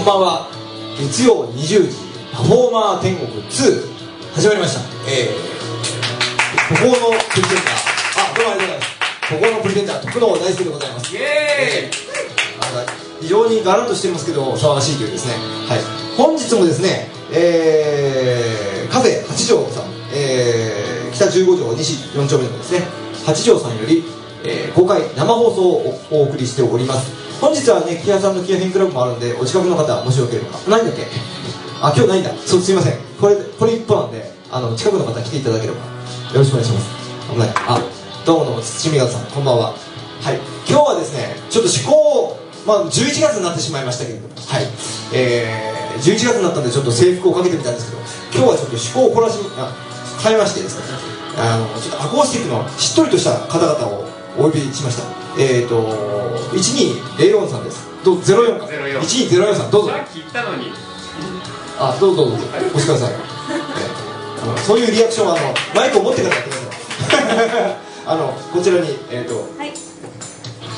んこんばんは月曜20時パフォーマー天国2始まりました。えー、ここのプレゼンター。あどうもありがとうございます。ここのプレゼンター徳野大輔でございます。イエーイ。非常にガラッとしてますけど騒がしいというですね。はい。本日もですねえー、カフェ八条さん、えー、北15条西4丁目のですね八条さんより、えー公開生放送をおお送りしております本日はね木屋さんの木屋編クラブもあるんでお近くの方もしよければ。ないんだっけ？あ今日ないんだ。そうすいません。これこれ一本なんであの近くの方来ていただければ。よろしくお願いします。危ない。あどうもどうも土見方さんこんばんは。はい。今日はですねちょっと思考まあ11月になってしまいましたけれども。はい。えー、11月になったんでちょっと制服をかけてみたんですけど今日はちょっと思考を凝らしあ変えましてですね。あのちょっとアコースティックのしっとりとした方々をお呼びしました。えっ、ー、と1204さんです。どうぞ04か。04 1204さんどうぞ。さっき言ったのに。あどうぞどうぞ。お越しください、そういうリアクションはあのマイクを持ってからやってください。あのこちらにえっ、とはい、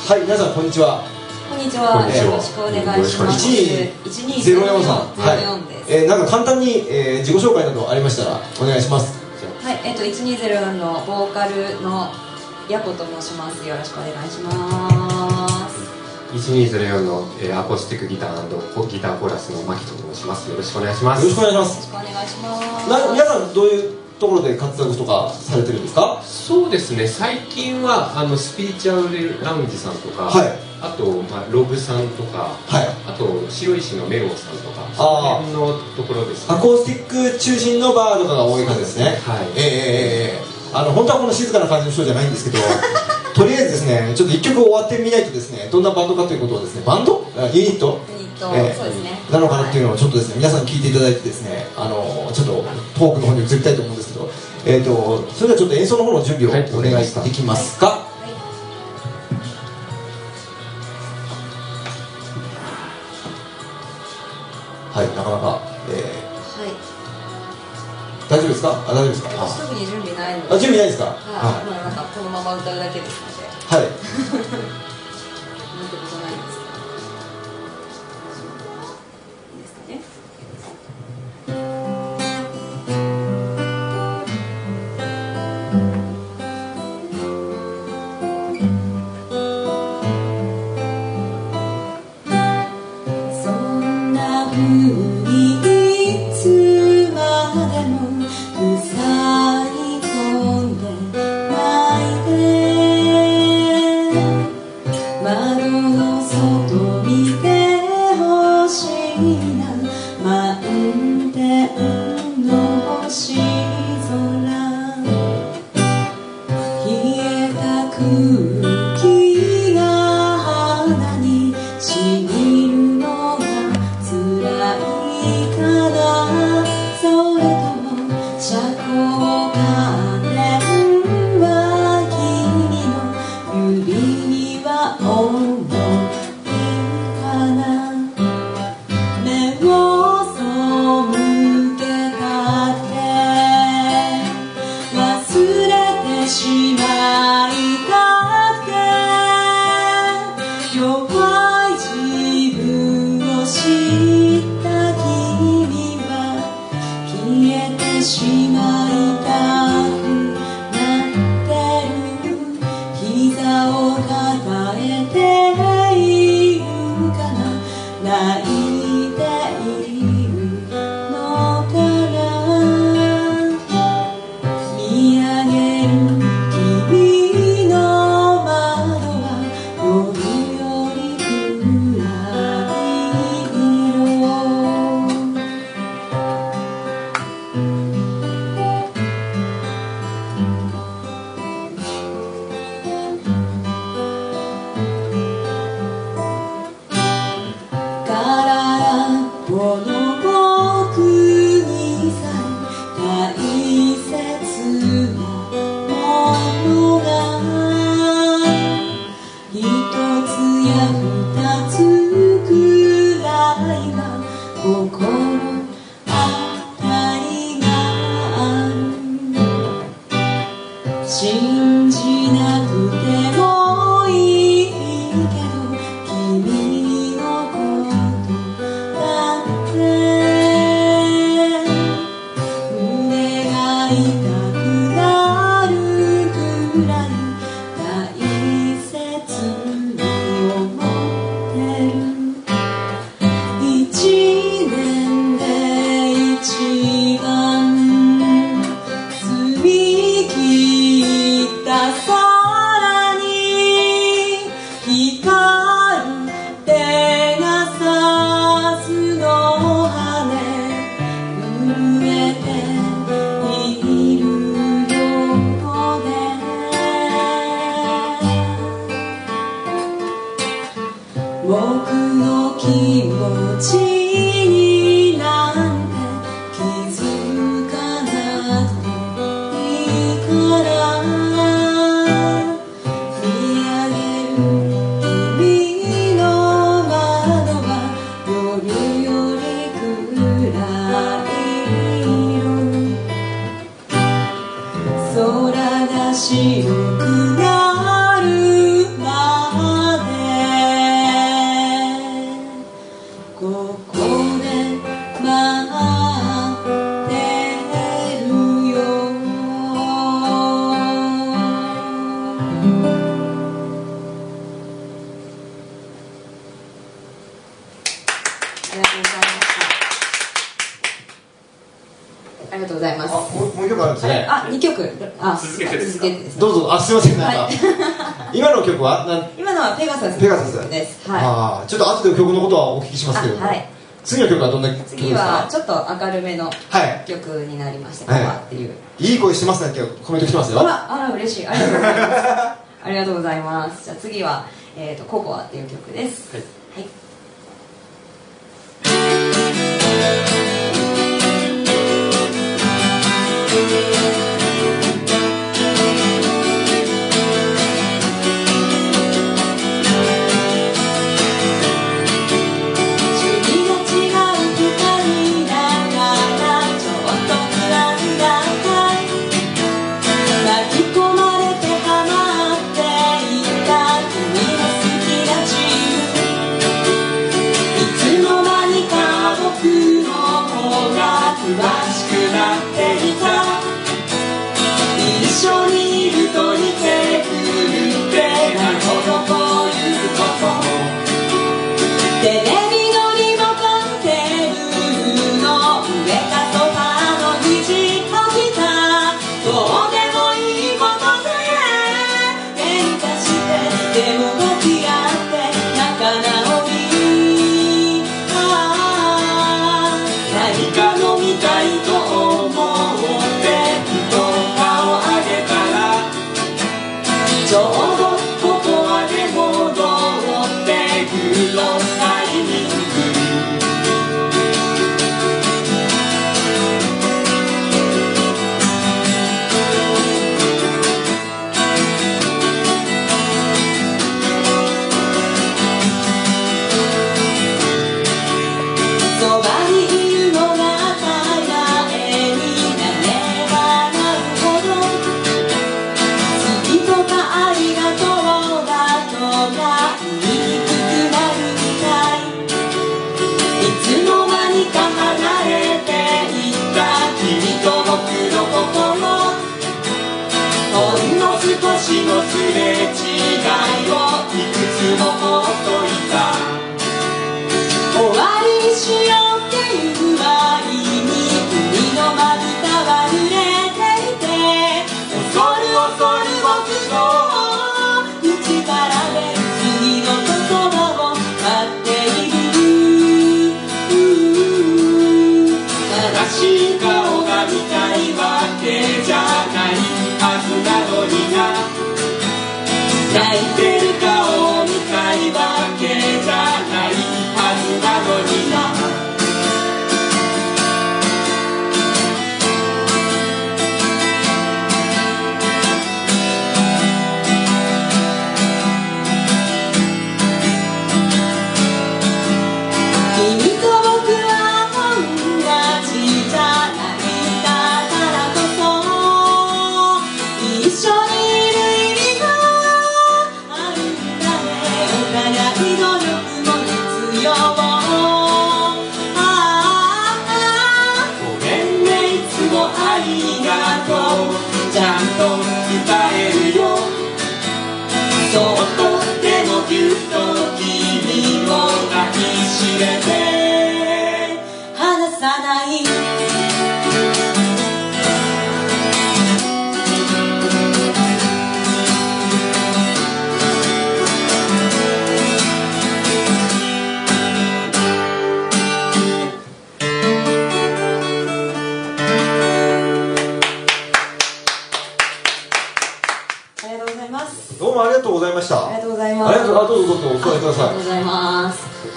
はい皆さんこんにちは。こんにちは。こんにちは。よろしくお願いします。1204さんはい04です。えーなんか簡単に、えー自己紹介などありましたらお願いします。はい、えっと1204のボーカルのヤコと申します。よろしくお願いします。1204の、えーアコースティックギターギターコーラスの牧人と申します。よろしくお願いします。よろしくお願いしまよろす。しくお願いします。な皆さんどういうところで活躍とかされてるんですか？そうですね。最近はあのスピリチュアルラウンジさんとか、はい。あと、まあ、ロブさんとかはい。あと白石のメロンさんとかあー。その辺のところですね。アコースティック中心のバーとかが多い感じですね。はい。えーえーえーあの本当はこの静かな感じの人じゃないんですけど とりあえずですねちょっと一曲終わってみないとですねどんなバンドかということをですねバンド？あユニット？なのかなっていうのをちょっとですね皆さんに聞いていただいてですねあのちょっとトークの方に移りたいと思うんですけどえーとそれではちょっと演奏の方の準備をはい。お願いできますか、はい。はい、なかなか、大丈夫ですか？あ、大丈夫ですか？私特に準備ないのあ、で。準備ないですか？はい、まあなんかこのまま歌うだけですので。はい。あすいませんなんか、はい、今の曲は？なん？今のはペガサスペガサスです、はい、あちょっと後で曲のことはお聞きしますけど、はい、次の曲はどんな曲ですか？次はちょっと明るめの曲になりました、はい、っていう。いい声してますね今日コメント来てますよ。あらあら嬉しい。ありがとうございます。ありがとうございます。じゃあ次は、えーと「ココア」っていう曲です。はい。需要给我。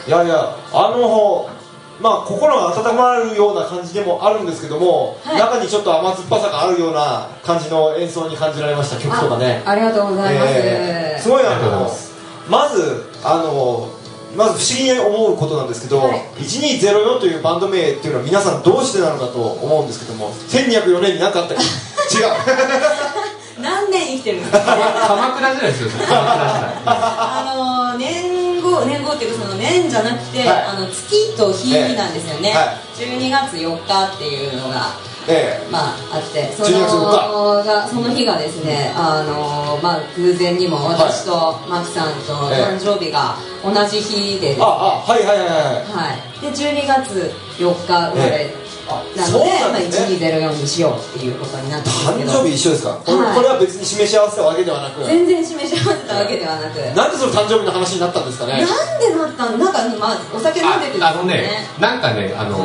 いいやいやあのまあ心が温まるような感じでもあるんですけども、はい。中にちょっと甘酸っぱさがあるような感じの演奏に感じられました曲とかね。あありがとうございます、えーすごいあありがとうございのますまずあのまず不思議に思うことなんですけど、はい。1204というバンド名っていうのは皆さんどうしてなのかと思うんですけども1204年に何かあった違う。何年生きてるんですか？鎌倉時代ですよ。鎌倉時代。あの年号年号っていうかその年じゃなくて、はい。あの月と日なんですよね、えは12月4日っていうのがええ。まああってそ12月4のがその日がですねあのまあ偶然にも私とマキさんとええ。誕生日が同じ日でですね、ああはいはいはいはい。はい、で12月4日生まれあなので、そうなんまあ、ですね1204にしようっていうことになったんですけど。誕生日一緒ですか？これ,、はい。これは別に示し合わせたわけではなく。全然示し合わせたわけではなく、なんでその誕生日の話になったんですかね？なんでなったん？なんか、まあ、お酒飲んでてああのねなんかねあの、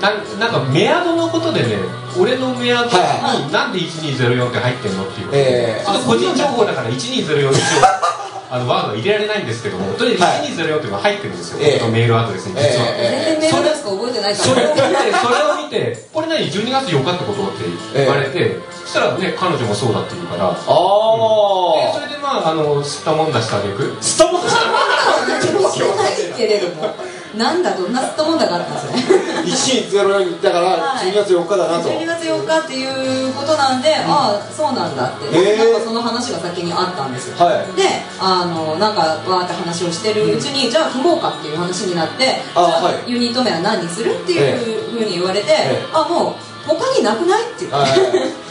なんなんかメアドのことでね俺のメアドはい。になんで1204って入ってんのっていうことで、ええ。ちょっと個人情報だから1204一応 あのワードは入れられないんですけどもとにかくはい1204っていうのが入ってるんですよ、ええ。僕のメールアドレスに実は、え全然メールですか覚えてないかそれを見てらそれを見てこれ何12月4日ってことって言われて、そしたらね彼女もそうだって言うから。あであそれでまああの吸ったもんだしたあげく。スタモンとしたしてないけれどもなんだどんなすったもんだかあったんですね。1204だからはい。12月4日だなと、12月4日っていうことなんで、ああそうなんだって、へえなんかその話が先にあったんですよ、はい。であのなんかわーって話をしてるうちに、じゃあ組もうかっていう話になってじあゃあ、はい。ユニット名は何にするっていうふうに言われて、ええ。あもう他になくないっていって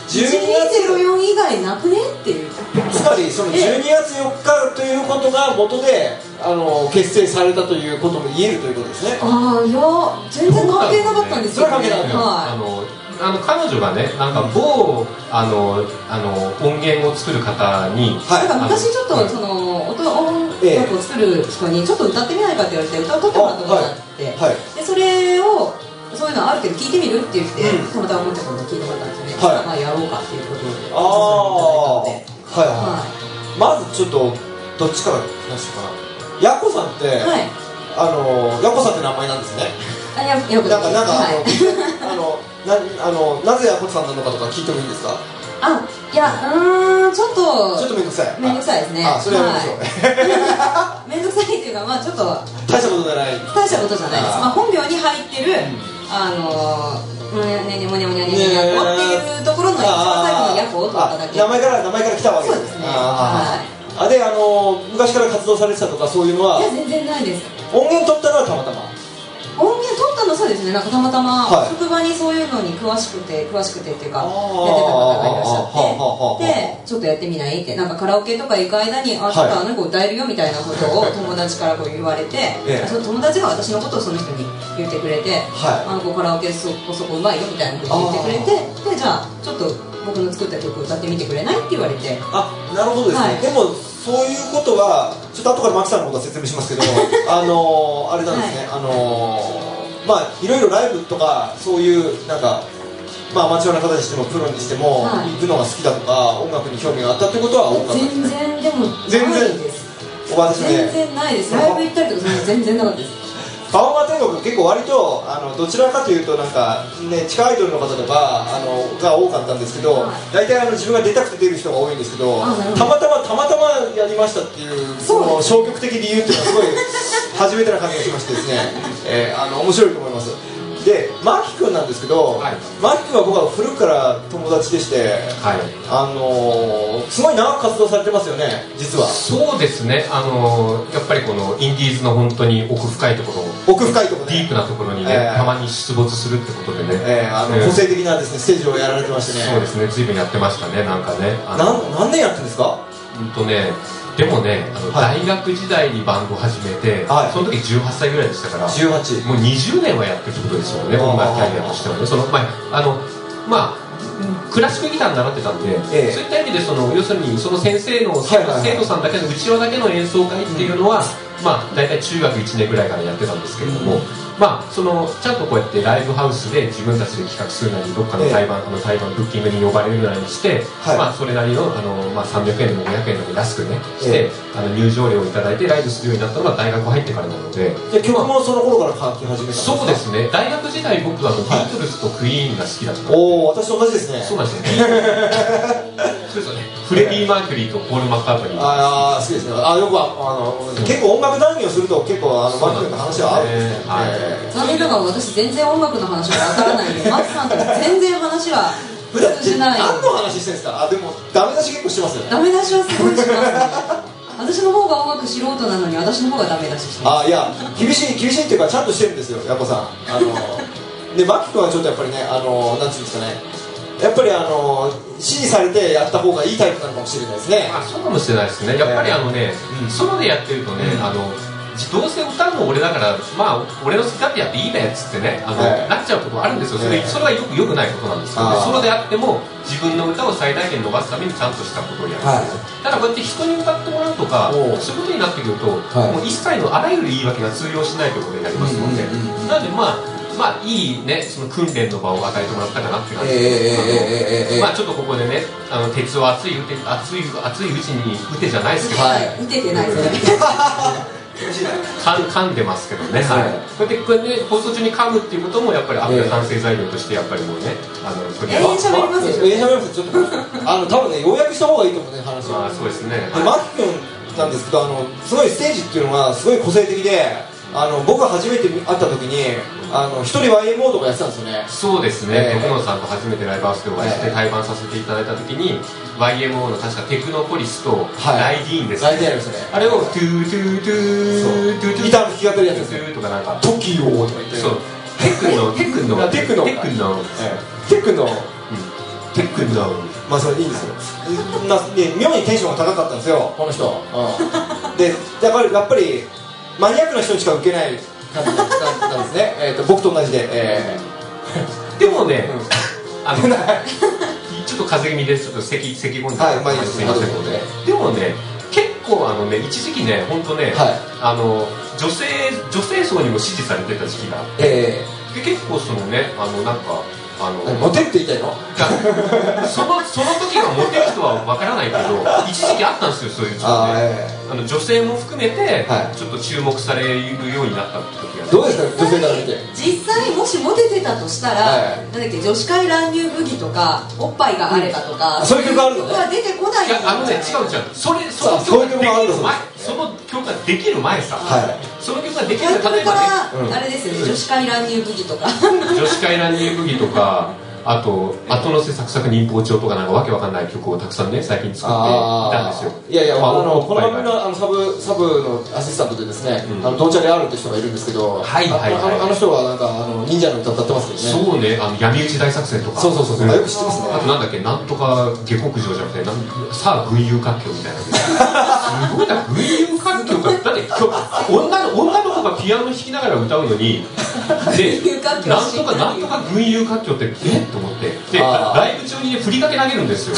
12月。1204以外なくねっていう。つまりその12月4日ということが元であの結成されたということも言えるということですね。ああいや全然関係なかったんですよ、それは関係なかった。はあのあの彼女がねなんか某あのあの音源を作る方にい、はい。なんか昔ちょっとその音音楽を作る人にちょっと歌ってみないかって言われて歌を取ってもらったことがあっって言って、うん。たまたま思ってたのを聞いてもらったんですよね、はい。まあやろうかっていうことでああはいははい。まずちょっとどっちから話しようかな。ヤコさんって、いはい。あのヤコさんって名前なんですね。あやよくなんかなんか、はい、あのなあのなぜヤコさんなのかとか聞いてもいいんですか？あいやうーんちょっとちょっと面倒くさい。めんどくさいですね。あそれはやめましょう、はい、めんどくさいっていうかまあちょっと大したことじゃない。大したことじゃないです。まあ、本名に入ってる、あのー、むにゃねにゃむにゃむにゃにゃにゃにゃっていうところの一番最後のヤコを取っただけあ名前から名前から来たわけそうですねあであの昔から活動されてたとかそういうのはいや全然ないです音源取ったのはたまたま音源取ったのそうですね。なんかたまたまはい。職場にそういうのに詳しくて詳しくてっていうかあやーってた方がいらっしゃってでちょっとやってみない？ってなんかカラオケとか行く間にあちょっとあの子歌えるよみたいなことを友達からこう言われて、ええ。その友達が私のことをその人に言ってくれて、はい。あの子カラオケそこそこうまいよみたいなこと言ってくれてでじゃあちょっと僕の作った曲歌ってみてくれない？って言われて。あなるほどですね、はい。でもそういうことはちょっと後からマキさんのことは説明しますけど あのーあれなんですね、あのーまあいろいろライブとかそういうなんかまあアマチュアな方にしてもプロにしても、はい。行くのが好きだとか音楽に興味があったってことは多かった。です全ね然でも全然。ないです。私全ね。然ないです。ライブ行ったりとか全然なかったですパフォーマー天国結構割とあのどちらかというとなんかね地下アイドルの方とかあのが多かったんですけど、はい。大体あの自分が出たくて出る人が多いんですけどたまたまたまたまやりましたっていうその消極的理由っていうのはすごい初めてな感じがしましてですね、えーあの面白いと思いますでマキ君なんですけど、はい。マキ君は僕は古くから友達でしてはい。あのーすごい長く活動されてますよね実は。そうですね。あのやっぱりこのインディーズの本当に奥深いところ奥深いところね。ディープなところにね、ええ。たまに出没するってことでね、えーあのええ。個性的なですねステージをやられてましてね。そうですね。随分やってましたねなんかね。なん何年やってるんですか？うんとねでもねあの、はい。大学時代にバンドを始めて、はい。その時18歳ぐらいでしたから18もう20年はやってるってことですよね音楽キャリアとしてはね。そのまああのまあクラシックギターに習ってたんで、ええ。そういった意味でその要するにその先生の、生徒さんだけの内輪だけの演奏会っていうのは、まあ大体中学1年ぐらいからやってたんですけれども、うんまあそのちゃんとこうやってライブハウスで自分たちで企画するなりどっかの対バン、あのブッキングに呼ばれるなりして、はい。まあそれなりのあの、まあ、300円でも500円でも安くねして、あの入場料をいただいてライブするようになったのが大学入ってからなので。じゃあ曲もその頃から書き始めたそうですね。大学時代僕はあのビートルズとクイーンが好きだったおお私と同じですね。そうなんですよね。そうですよね。フレディ・マーキュリーとポール・マッカートニー。ああ好きですね。あよくあの結構音楽談義をすると結構あのマックの話はあるんですね。はい。え残念ながら私全然音楽の話がわからないんでマックさんと全然話は通じない。何の話してるんですか？あでもダメ出し結構してますよね。ダメ出しはすごいします。ね私の方が音楽素人なのに私の方がダメ出ししてまあいや厳しい厳しいっていうかちゃんとしてるんですよヤコさん。あのでマキ君はちょっとやっぱりねあのなんていうんですかね。やっぱりあの指示されてやった方がいいタイプなのかもしれないですね。まあそうかもしれないですね。やっぱりあのね、うんソロでやってるとね、うん。あのどうせ歌うの俺だからまあ俺の好きだってやっていいねっつってねあの、はい、なっちゃうことあるんですよ。それ,、それはよくよくないことなんですけど、ね、ソロであっても自分の歌を最大限伸ばすためにちゃんとしたことをやる、はい、ただこうやって人に歌ってもらうとかそういうことになってくると、はい、もう一切のあらゆる言い訳が通用しないということになりますので、なのでまあまあ、いい、ね、その訓練の場を与えてもらったかなって感じで、まあ、ちょっとここでね、あの鉄を熱い打て熱い熱いうちに打てじゃないですけど、はい、打ててないですね。噛ん噛んでますけどね、はい。はい、こうやってこれね放送中に噛むっていうこともやっぱりあええ。反省材料としてやっぱりもうねあの取り永遠喋りますでしょええ。喋りますちょっとあの多分ね要約した方がいいと思うね話をまあそうですね、でマキ君なんですけどあのすごいステージっていうのがすごい個性的であの僕が初めて会った時にあの一人 YMO とかやってたんですよねそうですね、え。え徳野さんと初めてライブハウスでお会いしてえ。え対バンさせていただいた時に YMO の確かテクノポリスとはい。ライディーンです、ライディーンありましたね。あれをトゥートゥートゥートゥートゥーギターの弾き語りやつですトゥーとかなんかトキオとか言ってそうテクノテクノあテクノテクノええテクノテクノまあそれいいんですよなで妙にテンションが高かったんですよこの人、うん、でやっぱりやっぱりマニアックな人にしか受けない感じなんなんですね、えー、と僕と同じで、えでもね、うんあのちょっと風邪気味です。ちょっと咳咳込んではいす。すいませんので。でもね結構あのね一時期ね本当ね、はい。あの女性女性層にも支持されてた時期があってえで結構そのねあのなんかあのー、モテるって言いたいの？そのその時がモテる人はわからないけど一時期あったんですよそういう人あー、ねえあの女性も含めて、はい。ちょっと注目されるようになった時がー、どうですか？女性から見て。実際もしモテてたとしたら、はいなんだっけ女子会乱入武器とかおっぱいがあればとか、あそういう曲あるのね。が出てこない。いやあのね違う違う。それそそういう曲ができる曲もあるんですよ前その曲ができる前さ、はい。その曲ができる例えばねら、うんあれですよね女子会乱入武器とか。女子会乱入武器とかあと後乗せサクサク忍法帳とかなんかわけわかんない曲をたくさんね最近作っていたんですよ。いやいや、まあのこの番組のあのサブサブのアシスタントでですね、うん。あのドンチャレ R って人がいるんですけど、はいはいはいああのあの人はなんかあの忍者の歌歌ってますけどね。そうねあの闇討ち大作戦とか。そうそうそうそう、ん。あよく知ってますね。あとなんだっけなんとか下克上じゃなくてなんさあ群雄割拠みたいな。すごいな群雄割女の女の子がピアノ弾きながら歌うのにで なんとかなんとか群雄割拠ってえ？っと思って。でライブ中にね振りかけ投げるんですよ。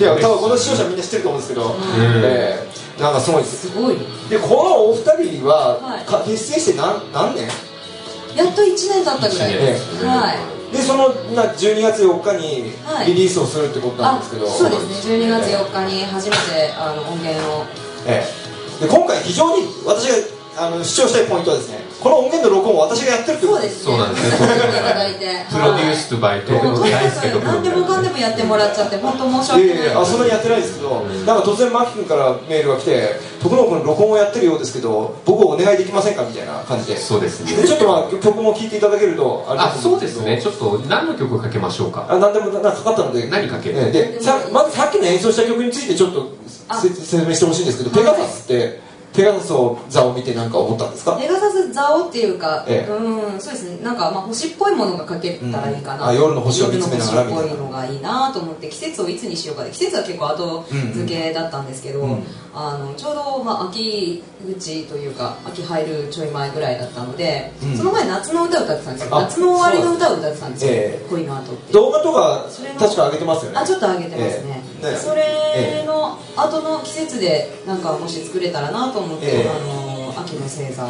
いや、多分この視聴者みんな知ってると思うんですけど、えーなんかすごいです。すごい。で、このお二人は、はい。か結成して何何年？やっと1年経ったぐらい。でですすね。はい。で、そのな12月4日にはい。リリースをするってことなんあですけど、そうですね。12月4日に初めてあの音源を。ええで今回非常に私があの主張したいポイントはですね、この音源の録音を私がやってるということ。そうですね。そうなんですね。させていただいてプロデュースバイトもうとにか大輔とく何でもかんでもやってもらっちゃって本当申しいやい訳ない。やいやあそんなにやってないですけど、なんか突然マキ君からメールが来て「徳野君録音をやってるようですけど僕をお願いできませんか?」みたいな感じで。そうですね。でちょっとまあ曲も聴いていただけるとあれだあとそうですね。ちょっと何の曲かけましょうか？あ何でもなんかかかったので。何かける？ええでさまずさっきの演奏した曲についてちょっと説明してほしいんですけどペガサスってペガサスを座を見て何か思ったんですか？ペガサス座をっていうか、ええ。うんそうですね。なんかまあ星っぽいものが描けたらいいかな、うん。あ夜の星を見つめながらみたいな。夜の星っぽいのがいいなと思って季節をいつにしようかで季節は結構後付けだったんですけど、うん。あのちょうど、まあ、秋口というか秋入るちょい前ぐらいだったので、うん。その前夏の歌を歌ってたんですよ。あ夏の終わりの歌を歌ってたんですよ、ええ。恋の後って動画とか確か上げてますよね。あちょっと上げてますねそれの後の季節でなんかもし作れたらなと思って、ええ。あの秋の星座を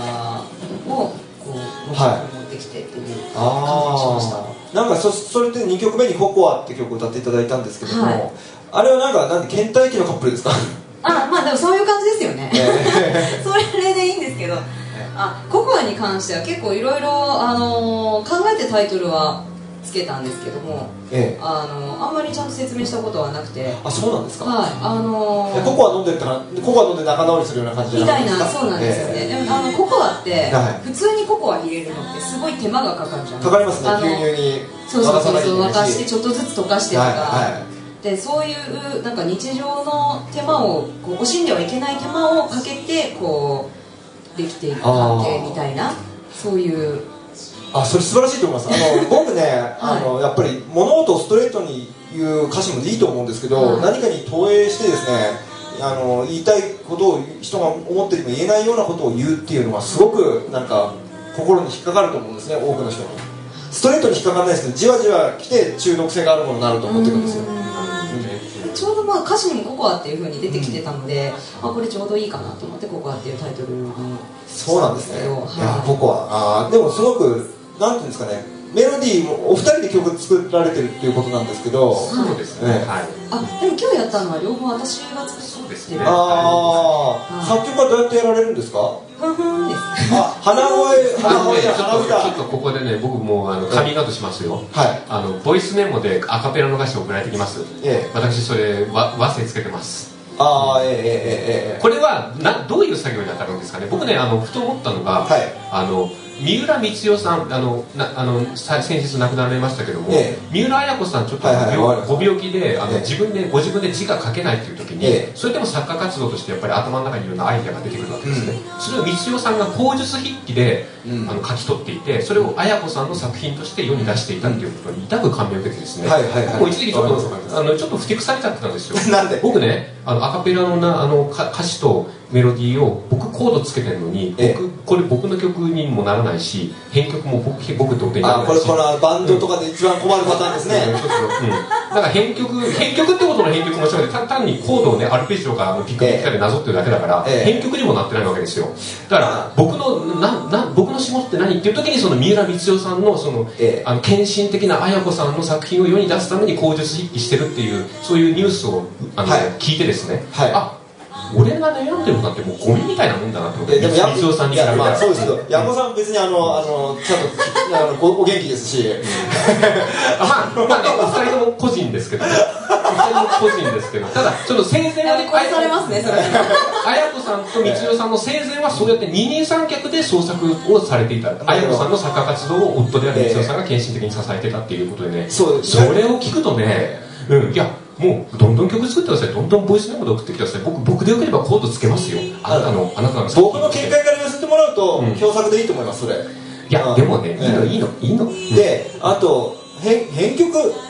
こう持ってきてっていう感じにしました、ああなんかそそれで2曲目に「ココア」って曲を歌っていただいたんですけども、はい。あれはなんかなんで倦怠期のカップルですか？あまあでもそういう感じですよね。え それでいいんですけどあココアに関しては結構いろいろあの考えてタイトルはつけたんですけどもええ。えあのあんまりちゃんと説明したことはなくて。あそうなんですか、はいあのえココア飲んでるってかココア飲んで仲直りするような感じじみたいゃなそうなんですよね、えでもあのココアって、はい。普通にココア入れるのってすごい手間がかかるじゃないえか。かりますね。牛乳にそうそうそうそう沸かししてちょっとずつ溶かしてとか、はいはでそういうなんか日常の手間をこう惜しんではいけない手間をかけてこうできていく関係みたいなそういうあそれ素晴らしいと思います。あの 僕ね、あのやっぱり物事をストレートに言う歌詞もいいと思うんですけど、はい。何かに投影してですねあの言いたいことを人が思っていても言えないようなことを言うっていうのはすごくなんか心に引っかかると思うんですね多くの人に。ストレートに引っかからないですけどじわじわ来て中毒性があるものになると思ってるんですよ。ちょうどまあ歌詞にもココアっていう風に出てきてたので、あこれちょうどいいかなと思ってココアっていうタイトルに。そうなんですね。けどいやはいココア。あーでもすごくなんていうんですかね。メロディーもお二人で曲作られてるっていうことなんですけど。そうですね、ええ。はい。あでも今日やったのは両方私が作って。そうですね。ああ、作曲はどうやってやられるんですか？ふんふんです。あ、鼻声、鼻声じゃちょっと鼻歌。ちょっとここでね僕もうあのカミングアウトしますよ。はい。あのボイスメモでアカペラの歌詞を送られてきます。ええ。私それわ和声つけてます。ああ、ええええええ。これはなどういう作業に当たるんですかね？僕ねあのふと思ったのが、はい。あの三浦光代さんあのなあのさ先日亡くなられましたけども、え三浦綾子さんちょっとはいはいご病気であの、ええ。自分でご自分で字が書けないっていう時に、ええ。それでも作家活動としてやっぱり頭の中にいろんなアイデアが出てくるわけですね、それを光代さんが口述筆記で、うん。あの書き取っていてそれを綾子さんの作品として世に出していたっていうことに痛く感銘を受けてですね、はいはいはい。僕も一時期ちょっとあのちょっとふてくされちゃってたんですよ。なんで？僕ねあのアカペラのなあのか歌詞とメロディーを僕コードつけてるのにええ。僕これ僕の曲にもならないし編曲も僕僕ってことにならあ、ないし。これこのバンドとかで一番困るパターンですうんね。そう。そううん、だから編曲編曲ってことの編曲もしなくて単単にコードをねアルペジオかあのピックピックでなぞってるだけだから、ええ。編曲にもなってないわけですよ。だから僕のなな僕の仕事って何っていう時にその三浦光代さんのその、ええ。あの献身的な綾子さんの作品を世に出すために口述筆記してるっていうそういうニュースをあの、はい聞いてですね、はいあ俺が悩んでるのなんてもうゴミみたいなもんだなと思ってえでもや光代さんにいやまあ比べたらそうです。けど、山本さん別にあのあのちゃんときあのごお元気ですし。あまあ、まあね、お二人とも個人ですけど、ね、お二人とも個人ですけど、ただ、その生前はね、殺さ れますね。それ綾子さんと道代さんの生前はそうやって二人三脚で創作をされていた。綾子さんの作家活動を夫である道代さんが献身的に支えてたっていうことでね。そうそれを聞くとね、うん、いやもうどんどん曲作ってください。どんどんボイスメモで送ってきてください。僕僕でよければコードつけますよ。あなたのあなたの僕の見解から言わせてもらうと、うん。共作でいいと思いますそれ。いやでもねいいのええいいのいいの。であと編編曲、うん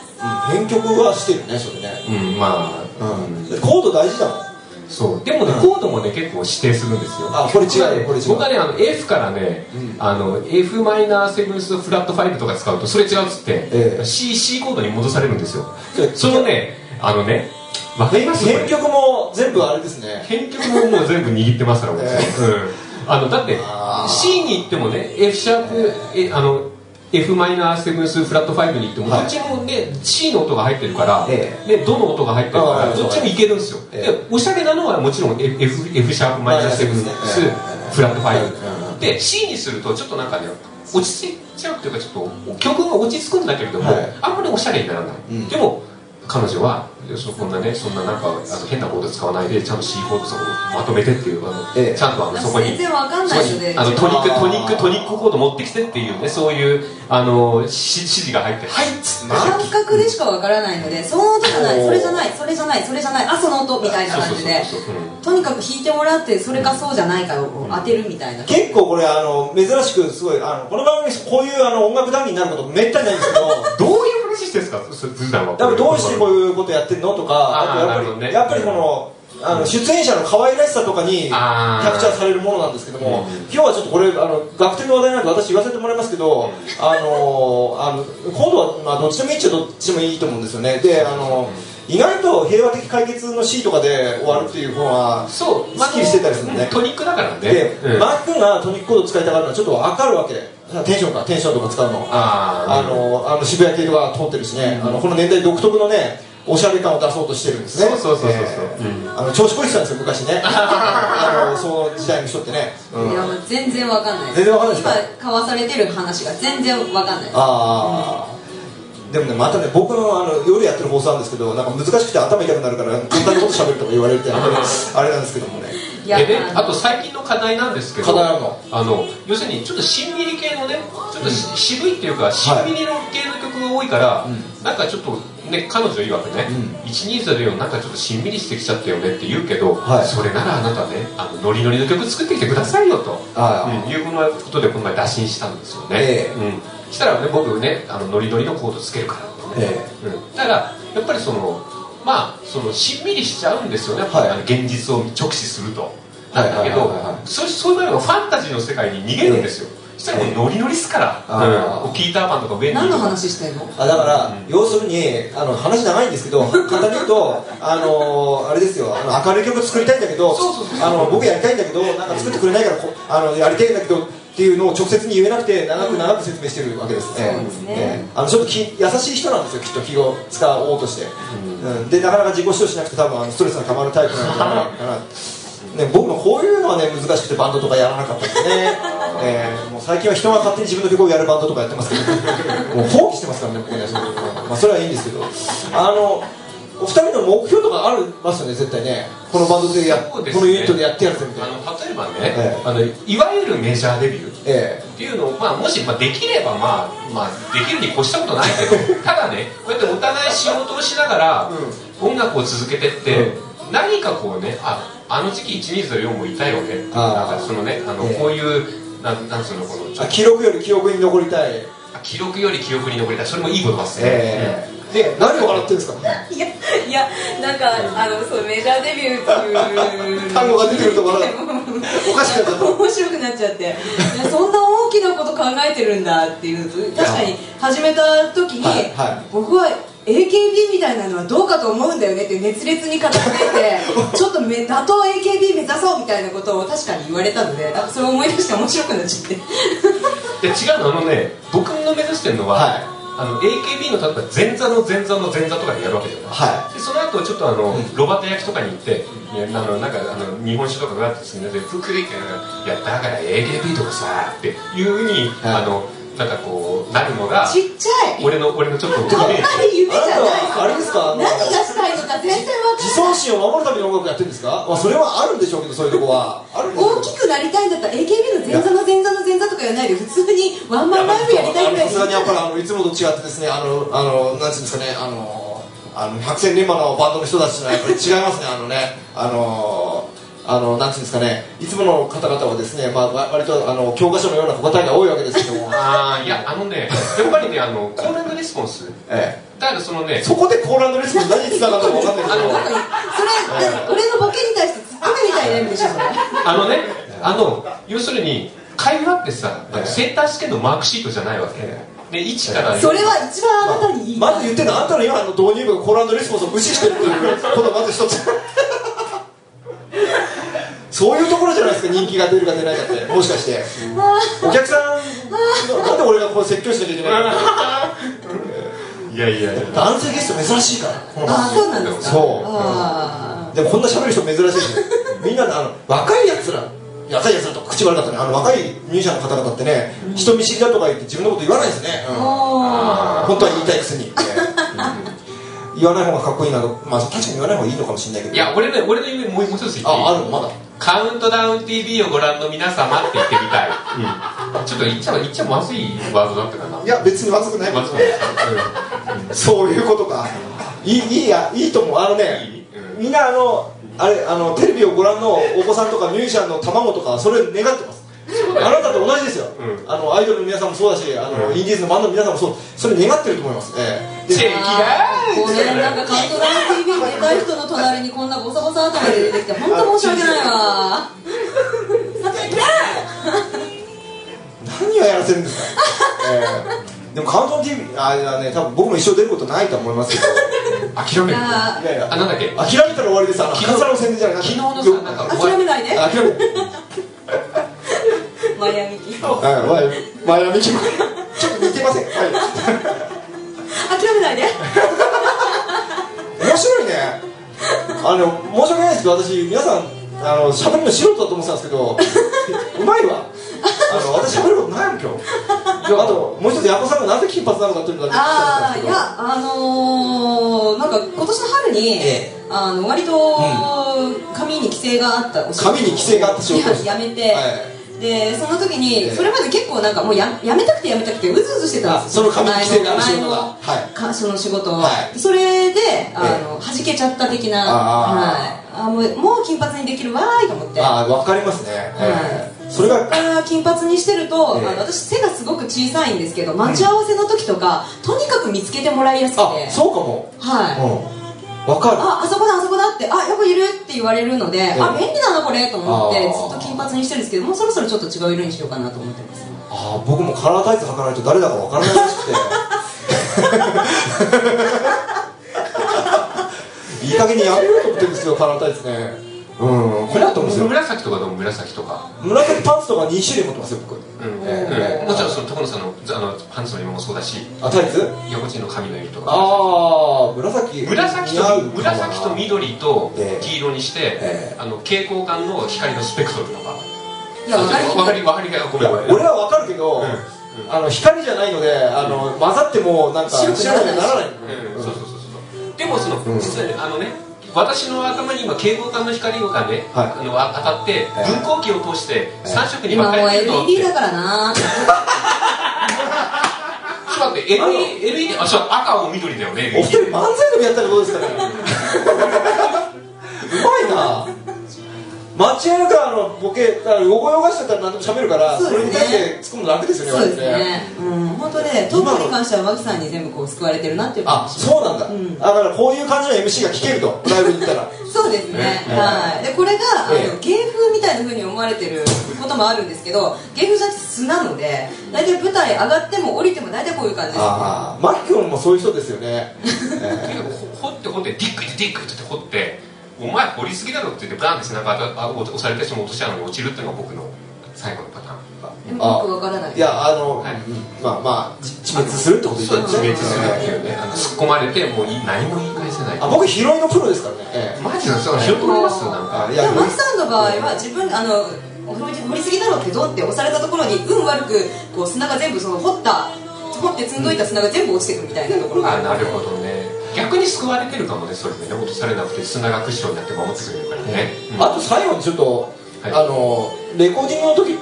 編曲はしてるねそれね、うん、まあ、うん、コード大事だもん。そう。でもね、うん。コードもね結構指定するんですよ。あこれ違うよこれ違う。僕はねあの F からね、うん。あの f マイナーセブンスフラット5とか使うとそれ違うっつって、ええ。C, C コードに戻されるんですよ。でそのねあのねわかり編ます？編曲も全部あれですね。編曲ももう全部握ってますから僕、えうん、あのだって C に行ってもね F シャープえあの F マイナーセブンスフラット5に行っても、はい。どっちもね C の音が入ってるから、えでどの音が入ってるからどっちもいけるんですよ、ええ。でおしゃれなのはもちろん F, F シャープマイナーセブンスフラットえ5、で C にするとちょっとなんかね落ち着いちゃうっていうかちょっと曲が落ち着くんだけれども、はい。あんまりおしゃれにならない、うん。でも彼女はそこんなねそんななんかあの変なコード使わないでちゃんと C コードそこまとめてっていうあの、ええ。ちゃんとあのそこに全然わかんないのでそこにあのトニックトニックトニックコード持ってきてっていうねそういうあのし指示が入って「はい」っつって感覚でしかわからないのでその音じゃない。それじゃない。それじゃない。それじゃない。あその音みたいな感じで。とにかく弾いてもらってそれかそうじゃないかを当てるみたいな。結構これあの珍しくすごいあのこの番組こういうあの音楽談義になることめったにないんですけどどう いう話してるんですか？そ普段は多分どうしてこういうことやってんのとかあとやっぱり、ね。やっぱりこのあの出演者の可愛らしさとかにキャプチャーされるものなんですけども、うん。今日はちょっとこれあの学天の話題なんで私言わせてもらいますけど、あのあの今度はまあどっちでもいいっちゃどっちでもいいと思うんですよね。であの意外と平和的解決の C とかで終わるっていう方はそう。すっきりしてたりするのね。うんトニックだからね。で、うん。マーク君がトニックコード使いたがるのはちょっと分かるわけテンションかテンションとか使うの。あのあの渋谷系とか通ってるしね、あのこの年代独特のねおしゃれ感を出そうとしてるんですね。そうそうそうそうそう。えー。うん。あの調子こいてたんですよ昔ね。あのその時代の人ってね、うん。いやもう全然わかんない全然わかんないです今か交わされてる話が全然わかんない。ああ、でもねまたね僕のあの夜やってる放送なんですけどなんか難しくて頭痛くなるから簡単なこと喋るとか言われるって あれなんですけどもねでね、あと最近の課題なんですけど課題あるの？あの要するにちょっとしんみり系のねちょっとし、渋いっていうかしんみりの系の曲が多いから、うなんかちょっとね彼女曰くね、うん。1204なんかちょっとしんみりしてきちゃったよねって言うけど、はい。それならあなたねあのノリノリの曲作ってきてくださいよと、あうん。いうことでこの前打診したんですよね、ええ。うん、したらね僕ねあのノリノリのコードつけるからってね、え。うん、だからやっぱりそのまあそのしんみりしちゃうんですよね、はい。あの現実を直視すると。なんだけどはいはいはい。はいそうそういうのがファンタジーの世界に逃げるんですよ、そしたらノリノリっすから、うん、ピーターパンとかウェンディ何の話してんの？あだから、うん。要するにあの話長いんですけど簡単に言うとあのあれですよ。あの明るい曲作りたいんだけどそうそうそうあの僕やりたいんだけどなんか作ってくれないからこあのやりたいんだけどっていうのを直接に言えなくて長く長く説明してるわけです、そうですね。ええ。あのちょっとき優しい人なんですよきっと気を使おうとして、うん。でなかなか自己主張しなくて多分あのストレスが溜まるタイプなんじゃないかなね、僕もこういうのはね難しくてバンドとかやらなかったですね、えーもう最近は人が勝手に自分の曲をやるバンドとかやってますけど。もう放棄してますからね僕ね。まあ、それはいいんですけど。あのお二人の目標とかありますよね絶対ね。このバンドでやね。このユニットでやってやるぜみたいな。あの例えばね、ええ。あのいわゆるメジャーデビューえっていうのを、まあ、もし、まあ、できれば、まあまあ、できるに越したことないけどただねこうやってお互い仕事をしながら、音楽を続けてって、何かこうねああの時期1204もいたよね。なんかそのねあの、ええ。こういうなんなんつうのこの記録より記憶に残りたい。記録より記憶に残りたい。それもいい言葉ですね、ええうんで何を笑ってるんですか？いやいやなんかあのそうメジャーデビューっていう。単語が出てくると笑うおかしくなっちゃ面白くなっちゃって。そんな大きなこと考えてるんだっていう。と確かに始めた時に、はいはい。僕は AKB みたいなのはどうかと思うんだよねって熱烈に語っていて ちょっとめ打倒 AKB 目指そうみたいなことを確かに言われたのでそれを思い出して面白くなっちゃって。で違うのあのね僕の目指してるのは、はいあの AKB の例えば前座の前座の前座とかでやるわけじゃない。はでその後ちょっとあの、うん。ロバート焼きとかに行ってあのなんかあの日本酒とかがあってですねで福井県いやだから AKB とかさっていうふうに、はい。あのなんかこうなるのがちっちゃい。俺の俺のちょっとあんまり夢じゃない。あれですか？何がしたいのか全然わか自んない。尊心を守るために音楽やってるんですか、まあ、それはあるんでしょうけどそういうとこは。あるんです大きくなりたいんだったら AKB の前座の前座の前座とかやらないで普通にワンマンライブやりたいぐらいさすがにやっぱりあのいつもと違ってですねあのあのなんていうんですかねあのあの百戦錬磨のバンドの人たちのやっぱり違いますねあのね。あのあのなんていうんですかねいつもの方々はですね、まあ、わ割とあの教科書のような答えが多いわけですけども、ああいやあのねやっぱりねあのコールレスポンス。えだからそのねえ、そこでコーランドレスポンス何につながったか分かんないけどあのそれ俺のボケに対してツッコミみたいな意味でしょ。それあのねあの要するに会話ってさ、ええ。センター試験のマークシートじゃないわけ、えで1からそれは一番あなたに言いたい。まず言ってるのはあんたの今の導入部がコーランドレスポンスを無視してるっていうことがまず一つそういうところじゃないですか人気が出るか出ないかってもしかして。お客さんなんで俺がこう説教しなきゃいけないの？いやいやいや。男性ゲスト珍しいから。このあそうなんですか。そうあでもこんな喋る人珍しいですよみんなあの若いやつら若いやつらとか口悪かったね。あの若いミュージシャンの方々ってね、人見知りだとか言って自分のこと言わないですね、うん。本当は言いたいくせに、言わない方がかっこいいなと。まあ確かに言わない方がいいのかもしれないけど。いや俺ね俺の夢もうもう一つ言っていい？ああるの？まだカウントダウン TV をご覧の皆様って言ってみたい、うん、ちょっと言っちゃ言っちゃまずいワードだったかな。いや別にまずくない。まずいそういうことか。いいいいやいいと思う。あのねいい？うん。みんなあのあれあのテレビをご覧のお子さんとかミュージシャンの卵とかそれ願ってます あなたと同じですよ、うん。あのアイドルの皆さんもそうだしあの、うん。インディーズのバンドの皆さんもそう。それ願ってると思います、ええ。でチェキラーこれなんかカウントダウン TV に出たい人の隣にこんなボサボサ頭で出てきて本当申し訳ないわ。何をやらせるんですか、ええ。でもカウントダウン TV あれはね多分僕も一生出ることないと思いますけど。諦める。あいやいやあなんだっけ？諦めたら終わりです。あの昨日の宣伝じゃない昨日のさなんか諦めないで。諦めマイアミキはいマイアミキもちょっと似てません？はい。諦めないで。ねね。あの申し訳ないですけど私皆さんあの喋るの素人だと思ってたんですけどうまいわ。あの私喋ることないもん今日。あともう一つ矢子さんがなぜ金髪なのかっていうのがああい聞きたかったんですけど。やあのー、なんか今年の春に、えあの割と髪に規制があったお仕事。を髪に規制があった仕事をややめて、はでその時に、ええ。それまで結構なんかもうややめたくてやめたくてうずうずしてたんですその髪に規制がある仕事が。前のはい。かその仕事を、はい。それであの、弾けちゃった的な。あはい。あもうもう金髪にできるわーいと思って。ああ分かりますね、ええ。それが金髪にしてると、ええ。あの私背がすごく小さいんですけど待ち合わせの時とか、とにかく見つけてもらいやすくあてそうかも。はい、うん分かる。あ、あそこだ、あそこだって、あ、やっぱいるって言われるので、ええあ、便利だな、これと思って、ずっと金髪にしてるんですけど、もうそろそろちょっと違う色にしようかなと思ってます。ああ僕もカラータイツ履かないと誰だか分からないらしくて。いい加減にやめようと思ってるんですよカラータイツねうん。困ったと思うんですよ紫とかでも紫とか。紫パンツとか2種類持ってますよ僕。うん、ええ。うん。もちろんその所さんのあのパンツの色もそうだし。あタイツ？横地の髪の色とか。ああ紫。紫と紫と緑とええ。黄色にして、ええ。あの蛍光管の光のスペクトルとか。いや、わかりわかりわかりがごめんごめん俺は分かるけど、うん。あの光じゃないのであの混ざってもなんか白くならない白くならない、うん、そうそうそうそう。でもその、ん。実はねあのね私の頭に今蛍光管の光がね、はい。あのあ当たってええ。分光器を通してえ3色に今もう分かれてるのって LED だからな。ちょっと待って LED, LED あそう赤青緑だよね。お二人漫才でもやったらどうですかね。うまいな間違いなくあのボケあの横汚しちゃったら何でも喋るからそ,、それに対して突っ込むの楽ですよねそうですね。うん、本当ね、トークに関しては、マキさんに全部こう救われてるなっていうあそうなんだ、うん。だからこういう感じの MC が聞けるとライブに行ったら。そうですね、ね。はい、でこれが、あえ。えの芸風みたいな風に思われてることもあるんですけど芸風じゃなくて素なので大体舞台上がっても降りても大体こういう感じですああマキ君もそういう人ですよね、えほ掘って掘ってディックディックって掘ってお前掘りすぎだろって言ってバーンって背中あ押された人も落としちゃうのに落ちるっていうのが僕の最後のパターン。でもよくわからない。ーいやあの、はい。うんまあまあじ致滅するってことですね。自滅するっていうねあの突っ込まれてもうい何も言い返せない。あ僕拾いのプロですからね、ええ。マジでそう拾ってもらいますなんか。あいやマキさんの場合は自分あの掘り掘りすぎだろってドンって押されたところに運悪くこう砂が全部その掘った掘って積んどいた砂が全部落ちてくるみたいなところがある。あなるほどね逆に救われてるかもねそれでね。落とされなくて砂がクッションになって守ってくれるからね、うん。あと最後にちょっと、はい。あのレコーディングの時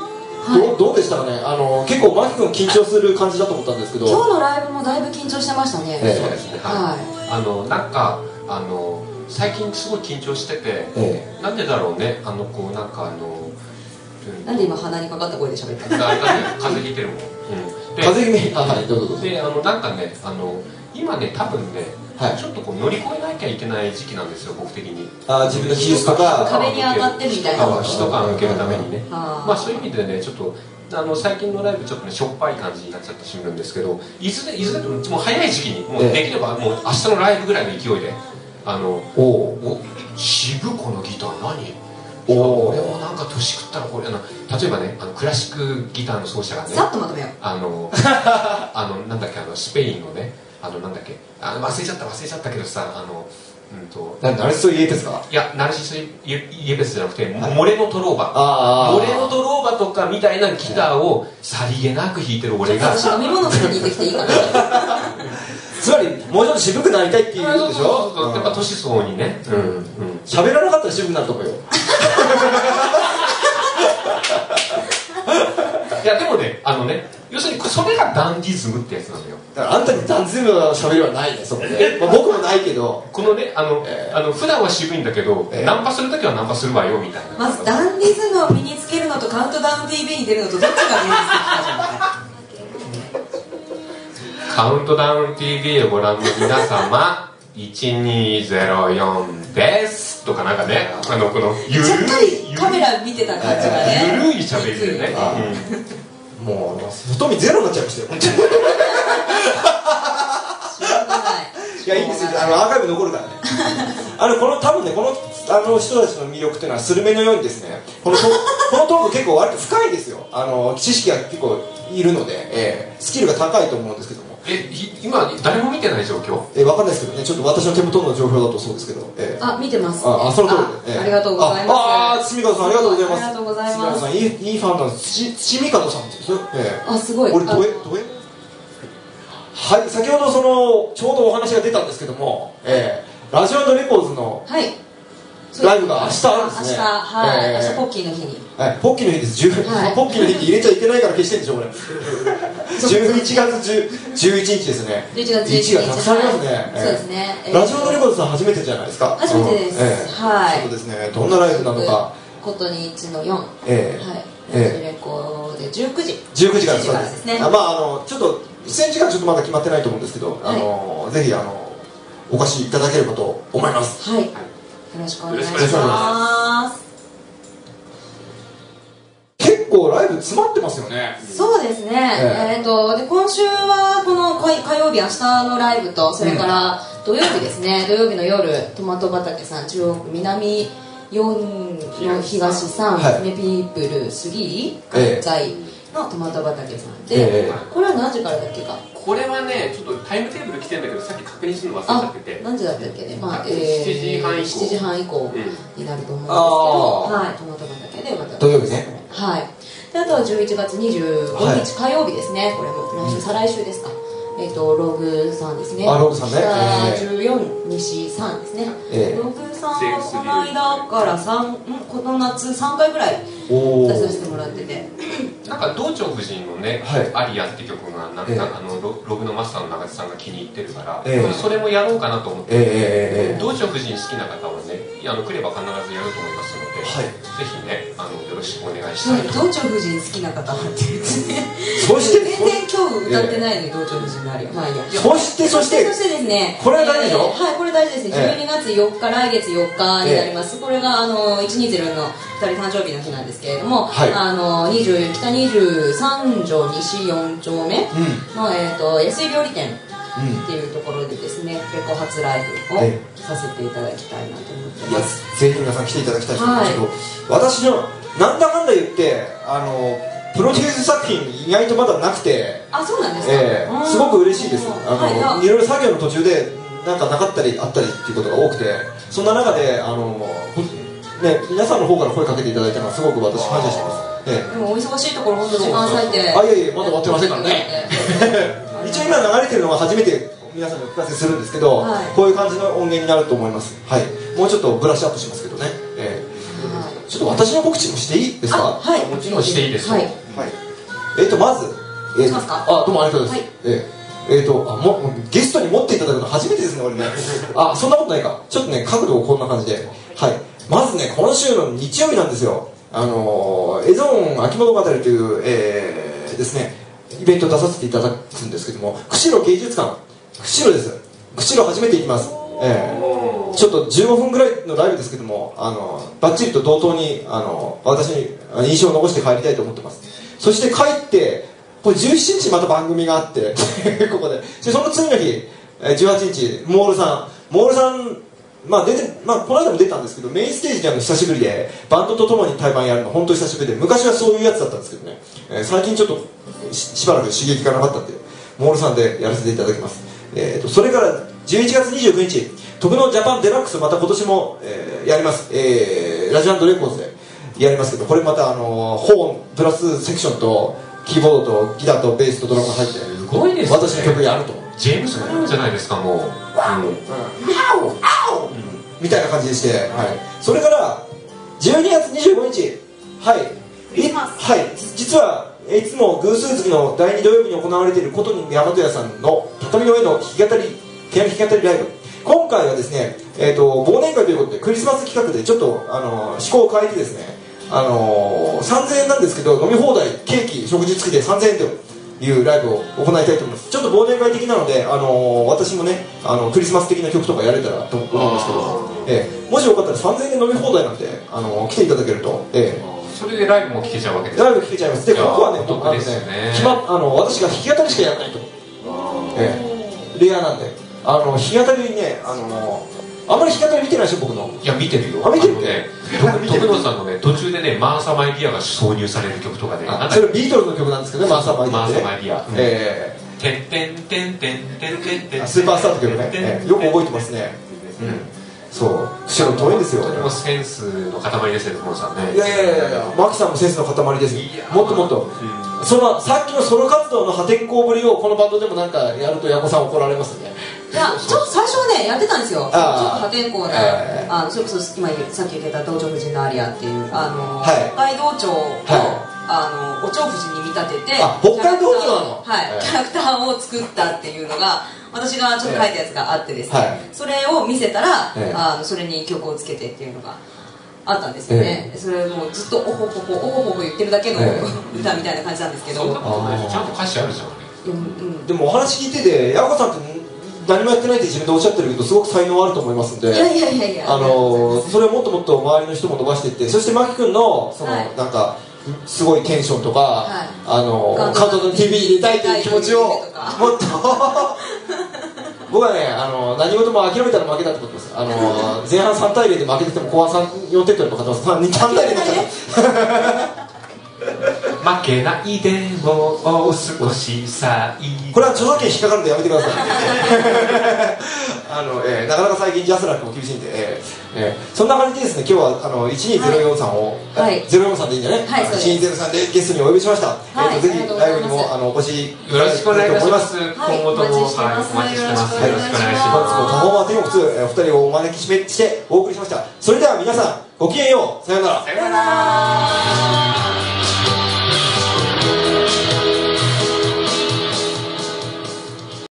どうどうでしたかね？あの結構マキ君緊張する感じだと思ったんですけど。今日のライブもだいぶ緊張してましたね、ええ。そうですね。はあのなんかあの最近すごい緊張してて、えなんでだろうね？あのこうなんかあの、うん、なんで今鼻にかかった声で喋っただだって風邪ひいてるもん、うん、で風邪気味あはいどうぞどうぞ。であのなんかねあの今ね多分ね、はい。ちょっとこう乗り越えなきゃいけない時期なんですよ僕的に。あ自分の技術とか。壁に上がってるみたいな。人感受けるためにねまあそういう意味でねちょっとあの最近のライブちょっとねしょっぱい感じになっちゃってしまうんですけどいずれいずれもう早い時期にもうええできればもう明日のライブぐらいの勢いであのおおお渋このギター何？おいやお俺もなんか年食ったらこれあの例えばねあのクラシックギターの奏者がねさっとまとめよう。あの あのなんだっけあのスペインのねあのなんだっけあの忘れちゃった忘れちゃったけどさあのうんと何あれそういう家ですかいやナルシス・イエベスじゃなくて、はいモレノ・トローバあモレノ・トローバとかみたいなギターをさりげなく弾いてる俺が。私飲み物取りに行ってきていいかな。つまりもうちょっと渋くなりたいっていうことでしょ？やっぱ年相応にね。うんうん。喋らなかったら渋くなると思うよ いやでもねあのね要するにそれがダンディズムってやつなのよ。だからあんたにダンズムの喋りはないねそこで、まあ、僕もないけど。このねあの、ええ。あの普段は渋いんだけど、ええ。ナンパするときはナンパするわよみたいな。まずダンディズムを身につけるのとカウントダウン TV に出るのとどっちが現実的か？じゃないカウントダウン TV をご覧の皆様1204ですとかなんかねあのこのゆるちゃっかりカメラ見てた感じがね。ゆるい喋りでね、あ。うんもう太みゼロになっちゃいましたよ。い。いやいいんですよ。あのアーカイブ残るからね。あのこの多分ねこのあの人たちの魅力っていうのはスルメのようにですねこのト このトーク結構割と深いですよ。あの知識が結構いるので、ええ。スキルが高いと思うんですけどもえひ今誰も見てない状況？えー、わかんないですけどね。ちょっと私の手元の情報だとそうですけど、えーあ見てます、ああその通りで、えーあありがとうございます。ああー堤方さんありがとうございます。ありがとうございます。さんいいいいファンなんです。ち堤方さんですよ、えーあすごい。あ俺どえどえ？はい先ほどそのちょうどお話が出たんですけども、えー、ラジオレコーズのはいライブが明日あるんですね。明日はい、えー。明日ポッキーの日に。はい、ポッキーの日です、10はい。ポッキーの日って入れちゃいけないから消してんでしょ、これ。11月10 11日ですね。11月11 1がたくさんありますね。はい。そうですね。えー。ラジオのレコードさん初めてじゃないですか？初めてです。うん。ええはい。そうですね、どんなライブなのか。コットニ1の4はい。ええラジオレコで19時。19時から19時からですね。あまあ、あの、ちょっと、出演時間ちょっとまだ決まってないと思うんですけど、あの、ぜひ、あの、お貸しいただければと思います。はいよろしくお願いします。結構ライブ詰まってますよね。そうですね、ええ。えー、とで今週はこの火火曜日明日のライブとそれから土曜日ですね、土曜日の夜トマト畑さん中央区南4の東さん、はい。メピープル3ええ。在のトマト畑さんで、ええ。これは何時からだっけか？これはねちょっとタイムテーブル来てんだけどさっき確認するの忘れちゃあってて。何時だったっけね、まあ7時半以降。7時半以降うん。になると思うんですけど、はい、トマト畑でまた土曜日ね。はい。であとは11月25はい。日火曜日ですね、これも来週再来週ですかえっ、とログさんですね。あログさんね。北14西さんですね、ええ。ログさんはこの間から三ん？この夏3回ぐらいお出させてもらってて。なんか道長夫人のねはい「アリア」って曲がなんか、ええ。あのロログのマスターの長津さんが気に入ってるから、ええ。それもやろうかなと思って、ええええええ。道長夫人好きな方はねあの来れば必ずやると思いますので、はい。ぜひねあのよろしくお願いしたいと。道長夫人好きな方はってそして全然今日歌ってないのに道長夫人のあるよ。まあいいや。そしてそしてそしてですね。これは大事でしょえーはいこれ大事ですね。ええ。12月4日来月4日になります、これがあの120の2人誕生日の日なんですけれども、はい。あの20北23条西4丁目の、えー、と安井料理店うんっていうところでですねレコ発ライブをえさせていただきたいなと思ってます。ぜひ皆さん来ていただきたいですけど、はい。ちょっと私のなんだかんだ言ってあのプロデュース作品意外とまだなくて、あそうなんですか、うん。ええすごく嬉しいです。あの、はいあい、ろいろ作業の途中でなんかなかったりあったりっていうことが多くてそんな中であの、ほね、皆さんの方から声かけていただいたのはすごく私感謝してます、ええ。でもお忙しいところ本当時間割いてあいやいやまだ終わってませんからね。一応今流れてるのが初めて皆さんにお聞かせするんですけど、はい。こういう感じの音源になると思います。はい。もうちょっとブラッシュアップしますけどね、と私の告知もしていいですか？あはい。もちろんしていいですよ。はい。はい。えっ、とまずえーとしますか？あどうもありがとうございます、はい。えーえーとあもゲストに持っていただくの初めてですね俺ね。あそんなことないか。ちょっとね角度をこんな感じで。はい。まずね今週の日曜日なんですよ。あのー、エゾーン秋元語りという、えーですねイベント出させていただくんですけども釧路芸術館。釧路です。釧路初めて行きますえーちょっと15分ぐらいのライブですけどもあのバッチリと同等にあの私に印象を残して帰りたいと思ってます。そして帰ってこれ17日また番組があって ここで。でその次の日18日モールさんモールさんまあ出てまあ、この間も出たんですけどメインステージであの久しぶりでバンドと共に対バンやるの本当久しぶりで昔はそういうやつだったんですけどね、えー最近ちょっとしばらく刺激がなかったんでモールさんでやらせていただきます、えー、とそれから11月29日徳のジャパンデラックスまた今年も、えーやります、えーラジオレコーズでやりますけどこれまたあのーホーンプラスセクションとキーボードとギターとベースとドラムが入ってすごいですね。私の曲やると。ジェームス・ブラウンじゃないですかもう、みたいな感じでして、はい、それから12月25日はい。いはい。実はいつも偶数月の第2土曜日に行われている琴人大和屋さんの畳の上の弾き語りき語りライブ。今回はですね、えー、と忘年会ということでクリスマス企画でちょっとあの趣向を変えてですねあの3000円なんですけど飲み放題ケーキ食事付きで3000円というライブを行いたいと思います。ちょっと忘年会的なので、あの私もねあのクリスマス的な曲とかやれたらと思うんですけど、ええ。もしよかったら3000円で飲み放題なんで、あの来ていただけると、えそれでライブも聴けちゃうわけですえライブ聴けちゃいます。でここはねお得もうあのですよね。決まあの私が弾き語りしかやらないと、ええ。レアなんであの弾き語りねあのあんまり弾き語り見てないでしょ僕のいや見てるよ。あ見てるの？ね徳野さんのね途中でねマーサ・マイ・ディアが挿入される曲とかねなんかそれビートルズの曲なんですけどねマーサ・マイ・ディマーサ・マイ・ディア、ええ。てんてんてんてんてんてんてんスーパースターって曲ね、えーよく覚えてますねうんそう後ろ遠いんですよ本当にもうセンスの塊ですね所さんねいやいやいやいやマキさんもセンスの塊ですもっともっとそのさっきのソロ活動の破天荒ぶりをこのバンドでもなんかやると矢子さん怒られますねいやちょっと最初はねやってたんですよ。ちょっと破天荒な、ええあのそれこそ今さっき言った道場夫人のアリアっていうあの、はい。北海道庁を、はあのお蝶夫人に見立ててあ北海道庁なのはい、ええキャラクターを作ったっていうのが私がちょっと書いたやつがあってですね、はい。それを見せたら、ええあのそれに曲をつけてっていうのがあったんですよね、それもうずっとおほほほおほほほ言ってるだけのえ歌みたいな感じなんですけど、そんなことないちゃんと歌詞あるじゃんうんうん。でもお話聞いてて矢子さんって何もやってないって自分でおっしゃってるけどすごく才能あると思いますんで。あのそれをもっともっと周りの人も伸ばしていって。そしてマキ君のその、はい。なんかすごいテンションとか、はい。あのガンドカウントダウン TV 入れたいという気持ちをもっと僕はねあの何事も諦めたら負けだと思ってます。あの 前半3対0で負けてても後半4点取れば勝ってます。3対0になっちゃった負けないでもう少しさい。これは著作権引っかかるんでやめてください。あの、えーなかなか最近ジャスラックも厳しいんで、えーえーそんな感じでですね今日はあの1204さんを、はい。あ04さんでいいんじゃね、はいそうです。1203でゲストにお呼びしました、はい。えーとぜひライブにもあのお越しよろしくお願いします。はい。今後ともお待ちしてます。はいお待ちしてます。よろしくお願いします。よろしくお願い。します本日のパフォーマー天国2、えーお二人をお招きしめしてお送りしました。それでは皆さんごきげんよう。さようなら。さよなら